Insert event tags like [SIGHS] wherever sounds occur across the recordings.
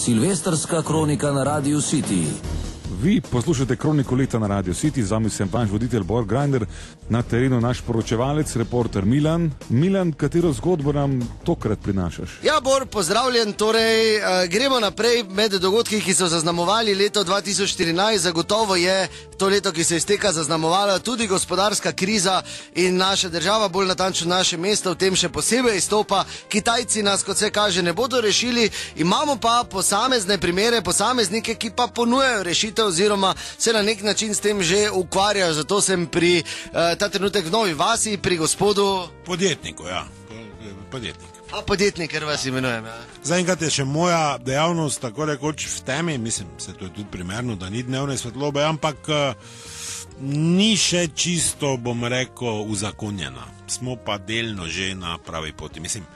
Silvestrska kronika na Radiu City. Vi poslušate kroniko leta na Radio City, z vami sem vaš voditelj Bor Grinder, na terenu naš poročevalec, reporter Milan. Milan, katero zgodbo nam tokrat prinašaš? Ja, Bor, pozdravljen. Torej, uh, gremo naprej med dogodki, ki so zaznamovali leto 2014. Zagotovo je to leto, ki se izteka, zaznamovala tudi gospodarska kriza in naša država, bolj natančno naše mesto, v tem še posebej izstopa. Kitajci nas, kot se kaže, ne bodo rešili, imamo pa posamezne primere, posameznike, ki pa ponujajo rešitev oziroma se na nek način s tem že ukvarjajo. Zato sem pri uh, ta trenutek v Novi Vasi, pri gospodu. Podjetniku, ja. Podjetnik. A podjetnik, ker vas imenujem. Ja. Zaenkrat je še moja dejavnost tako rekoč v temi, mislim, se to je tudi primerno, da ni dnevne svetlobe, ampak uh, ni še čisto, bom rekel, uzakonjena. Smo pa delno že na pravi poti. Mislim,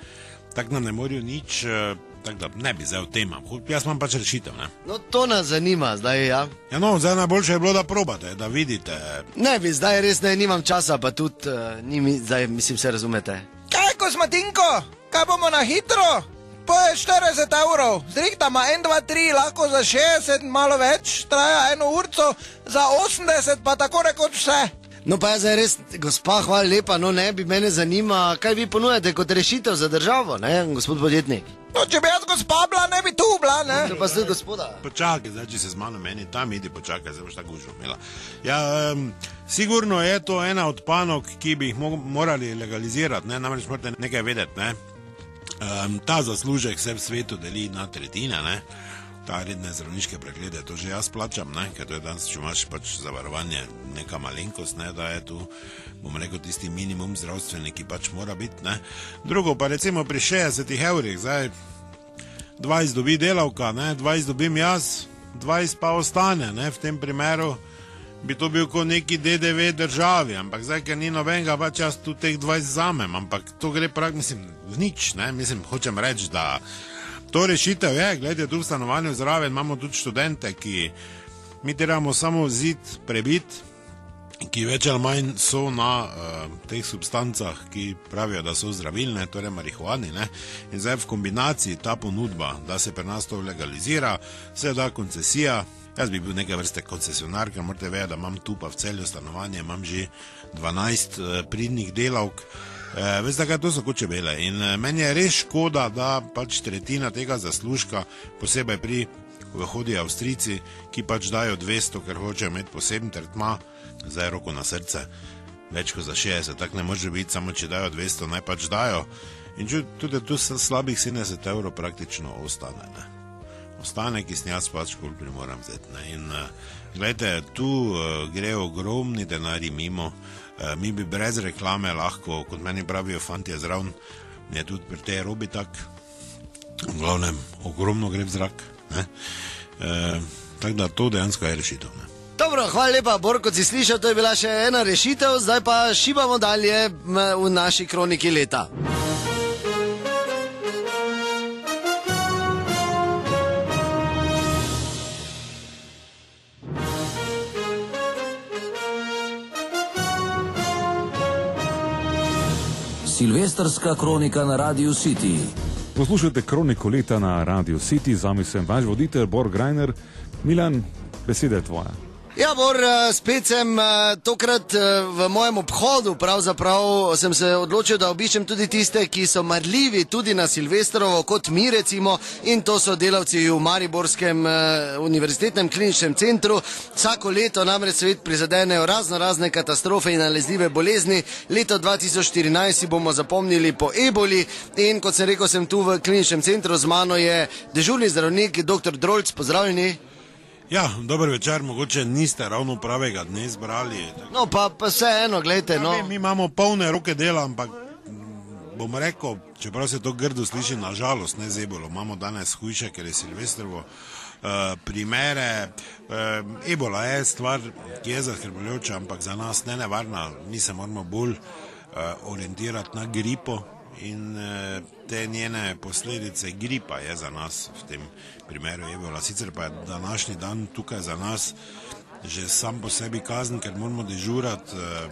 tako nam ne morajo nič. Uh, Tako da ne bi zdaj o tem, jaz imam pač rešitev. Ne? No, to nas zanima, zdaj ja. ja no, zdaj najboljše je bilo, da probate, da vidite. Ne bi, zdaj res ne, nimam časa, pa tudi, uh, ni mi, zdaj mislim, se razumete. Kaj, kosmatinko, kaj bomo na hitro? Po 40 evrov, zrihtamo 1, 2, 3, lahko za 60, malo več, traja eno urco, za 80 pa tako rekoč vse. No, pa je zdaj res, gospa, hvala lepa, no ne bi mene zanima, kaj vi ponujate kot rešitev za državo, ne, gospod podjetnik. No, če bi jaz gospa bila, ne bi tu bila, ne. To pa ste gospoda. Počakaj, zdaj če se z mano meni, tam idi počakaj, zdaj boš tako užumela. Ja, um, sigurno je to ena od panog, ki bi jih mo morali legalizirati, ne, namreč morate nekaj vedeti, ne. Um, ta zaslužek se v svetu deli na tretjine, ne. Ta redne zdravniške preglede, to že jaz plačam, ne? ker to je danes, če imaš pač zavarovanje, neka malenkost, ne? da je tu, bomo rekel, tisti minimum zdravstveni, ki pač mora biti. Ne? Drugo pa recimo pri 60 evrih, zdaj 20 dobi delavka, ne? 20 dobim jaz, 20 pa ostane, ne? v tem primeru bi to bil kot neki DDV državi, ampak zdaj, ker ni nobenega, pač jaz tu teh 20 zamem, ampak to gre prav, mislim, v nič, ne? mislim, hočem reči, da. To rešitev je, gledajte, tu v stanovanju zraven imamo tudi študente, ki mi trebamo samo zid prebiti, ki več ali manj so na uh, teh substancah, ki pravijo, da so zdravilne, torej marihuani. Ne? In zdaj v kombinaciji ta ponudba, da se pri nas to legalizira, se da koncesija. Jaz bi bil neke vrste koncesionar, ker morate vedeti, da imam tu pa v celju stanovanje, imam že 12 uh, pridnih delavk. E, veste, kaj to so koče bele. In e, meni je res škoda, da pač tretjina tega zaslužka, posebej pri vhodi Avstrijci, ki pač dajo 200, ker hočejo imeti poseben tretma, zdaj roko na srce, več kot za 60, tako ne može biti, samo če dajo 200, naj pač dajo. In tudi tu slabih 70 evrov praktično ostane. Ne. Ostane, ki snijas pač, koliko ne moram vzeti. Ne. In uh, gledajte, tu uh, gre ogromni denari mimo. Eh, mi bi brez reklame lahko, kot meni pravijo, fanti zraven, je tudi pri tej robi tak, v glavnem, ogromno gre v zrak. Tako da to dejansko je rešitev. Ne? Dobro, hvala lepa, Bor, kot si slišal, to je bila še ena rešitev, zdaj pa šibamo dalje v naši kroniki leta. Silvestrska kronika na Radiu City. Poslušate kroniko leta na Radio City, z vami sem vaš voditelj Bor Greiner. Milan, beseda je tvoja. Ja, Bor, spet sem tokrat v mojem obhodu, pravzaprav sem se odločil, da obiščem tudi tiste, ki so marljivi tudi na Silvestrovo, kot mi recimo, in to so delavci v Mariborskem univerzitetnem kliničnem centru. Vsako leto namreč svet prizadenejo razno razne katastrofe in nalezljive bolezni. Leto 2014 si bomo zapomnili po eboli in kot sem rekel, sem tu v kliničnem centru, z mano je dežurni zdravnik dr. Drolc, pozdravljeni. Ja, dober večer, mogoče niste ravno pravega dne zbrali. No, pa, pa vseeno, gledajte. No. Ja, mi, mi imamo polne roke dela, ampak bom rekel, čeprav se to grdo sliši, nažalost ne zebolo. Imamo danes hujše, ker je Silvestrovo. Uh, primere, uh, ebola je stvar, ki je zaskrbljujoča, ampak za nas ne nevarna. Mi se moramo bolj uh, orientirati na gripo, in eh, te njene posledice gripa je za nas v tem primeru ebola. Sicer pa je današnji dan tukaj za nas že sam po sebi kazen, ker moramo dežurati, eh,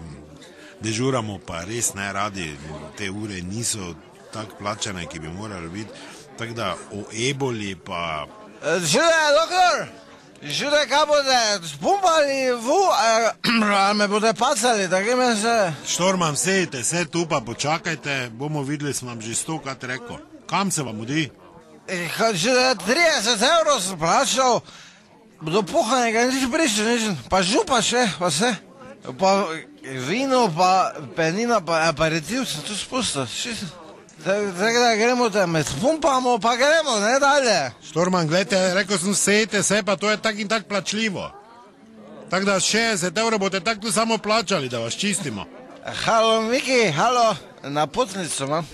dežuramo pa res ne radi, te ure niso tako plačane, ki bi morali biti. Tako da o eboli pa Že je, kaj boste spumpali, vu, ali me boste pacali, tako ime se. Štorman, sejte, vse tu pa počakajte, bomo videli, sem vam že stokrat rekel. Kam se vam mudi? Že 30 evrov sem plačal, do puhanega nič prišel, nič, pa župa še, pa vse. Pa vino, pa penina, pa aperitiv sem tu spustil. Tako da gremo, da me spumpamo, pa gremo, ne dalje. Štorman, gledajte, rekel sem, sejte se, pa to je tak in tak plačljivo. Tako da 60 evrov boste tako samo plačali, da vas čistimo. Halo, Miki, halo, na potnico imam.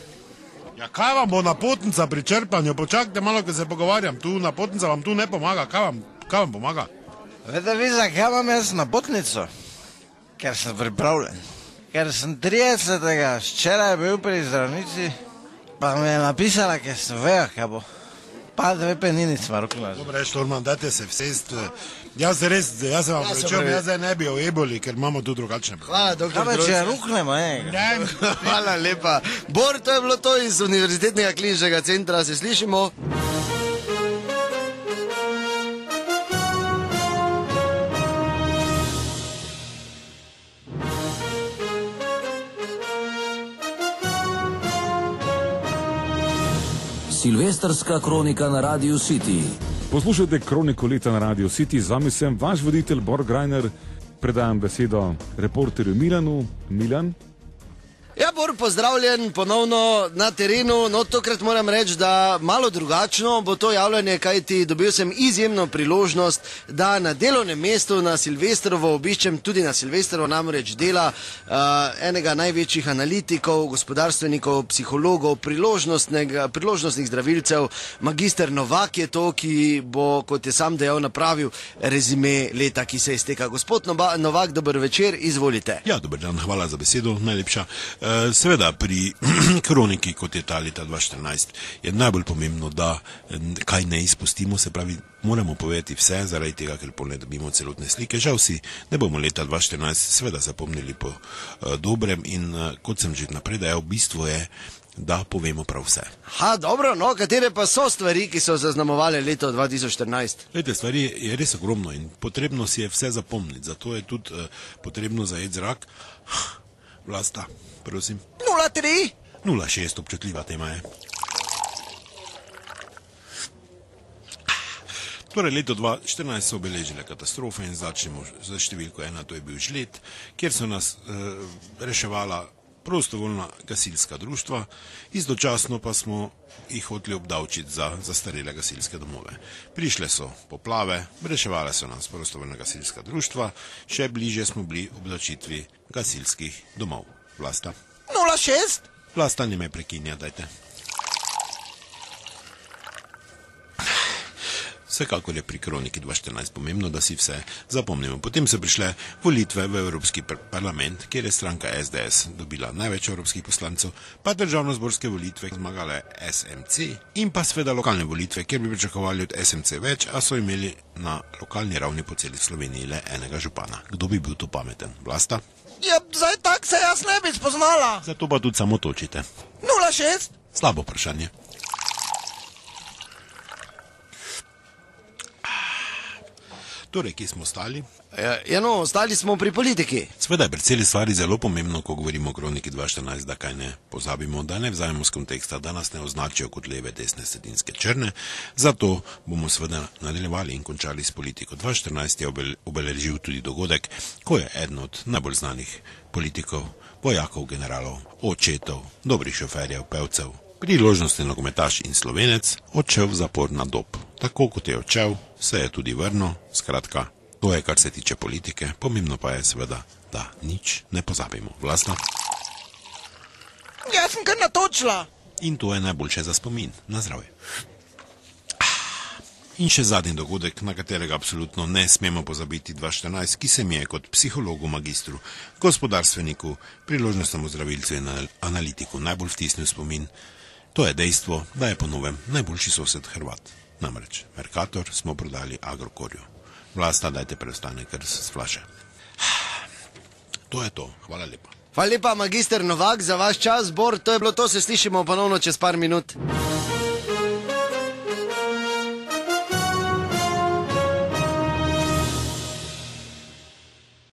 Ja, kaj vam bo napotnica pri črpanju? Počakajte malo, ko se pogovarjam. Tu napotnica vam tu ne pomaga. Kaj vam, kaj vam pomaga? Veste, vi zakaj imam jaz na potnico? Ker sem pripravljen. Ker sem 30. včeraj bil pri zdravnici, pa mi je napisala, ker sem vejo, kaj bo. Pa dve peninic ima rokla. Dobre, Štorman, dajte se vsest. Jaz se res, jaz se vam Ja, rečem, jaz zdaj ne bi o eboli, ker imamo tu drugačne. Hvala, doktor. Kaj če ruknemo, ne? Ne, [LAUGHS] Hvala lepa. Bor, to je bilo to iz Univerzitetnega kliničnega centra, se slišimo. Silvestrska kronika na Radiu City. Poslušajte kroniko leta na Radio City, z vami sem vaš voditelj Bor Grajner. Predajam besedo reporterju Milanu. Milan, Ja, Bor, pozdravljen ponovno na terenu. No, tokrat moram reči, da malo drugačno bo to javljanje, kajti dobil sem izjemno priložnost, da na delovnem mestu na Silvestrovo obiščem tudi na Silvestrovo, namreč dela uh, enega največjih analitikov, gospodarstvenikov, psihologov, priložnostnih zdravilcev. Magister Novak je to, ki bo, kot je sam dejal, napravil rezime leta, ki se izteka. Gospod Nova- Novak, dober večer, izvolite. Ja, dober dan, hvala za besedo, najlepša. E, seveda, pri [CLEARS THROAT] kroniki, kot je ta leta 2014, je najbolj pomembno, da n, kaj ne izpustimo, se pravi, moramo povedati vse, zaradi tega, ker pol ne dobimo celotne slike. Žal si ne bomo leta 2014 seveda zapomnili po e, dobrem in e, kot sem že naprej dejal, bistvo je, da povemo prav vse. Ha, dobro, no, katere pa so stvari, ki so zaznamovale leto 2014? Lete, stvari je res ogromno in potrebno si je vse zapomniti, zato je tudi uh, potrebno zajeti zrak. Vlasta, prosim. 0,3. 06 občutljiva tema je. Torej, leto 2014 so obeležile katastrofe in začnemo z številko ena, to je bil žled, kjer so nas uh, reševala prostovoljna gasilska društva, istočasno pa smo jih hoteli obdavčiti za zastarele gasilske domove. Prišle so poplave, reševale so nas prostovoljna gasilska društva, še bliže smo bili obdavčitvi gasilskih domov. Vlasta. 0,6. Vlasta ne me prekinja, dajte. Vsekakor je pri kroniki 2014 pomembno, da si vse zapomnimo. Potem so prišle volitve v Evropski par- parlament, kjer je stranka SDS dobila največ evropskih poslancev, pa državno-zborske volitve zmagale SMC in pa sveda lokalne volitve, kjer bi pričakovali od SMC več, a so imeli na lokalni ravni po celi Sloveniji le enega župana. Kdo bi bil tu pameten? Vlasta? Ja, zdaj tak se jaz ne bi spoznala. Zato pa tudi samo točite. 0,6. Slabo vprašanje. Torej, kje smo stali? Ja, ja, no, ostali smo pri politiki. Sveda je pri celi stvari zelo pomembno, ko govorimo o kroniki 2014, da kaj ne pozabimo, da ne vzamemo z konteksta, da nas ne označijo kot leve, desne, sredinske črne. Zato bomo seveda nadaljevali in končali s politiko. 2014 je obel- obeležil tudi dogodek, ko je eden od najbolj znanih politikov, vojakov, generalov, očetov, dobrih šoferjev, pevcev, priložnostni nogometaš in slovenec odšel v zapor na dob. Tako kot je odšel, se je tudi vrnil, skratka, to je kar se tiče politike, pomembno pa je seveda, da nič ne pozabimo. Vlastno. Jaz sem kar natočila. In to je najboljše za spomin, na zdravje. In še zadnji dogodek, na katerega absolutno ne smemo pozabiti 2014, ki se mi je kot psihologu, magistru, gospodarstveniku, priložnostnemu zdravilcu in anal- analitiku najbolj vtisnil spomin, to je dejstvo, da je po novem najboljši sosed Hrvat. Namreč Merkator smo prodali Agrokorju. Vlasta, dajte preostanek, ker se splaše. [SIGHS] To je to, hvala lepa. Hvala lepa, magister Novak, za vaš čas, Bor, to je bilo to, se slišimo ponovno čez par minut.